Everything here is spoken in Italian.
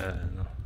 Eh, no.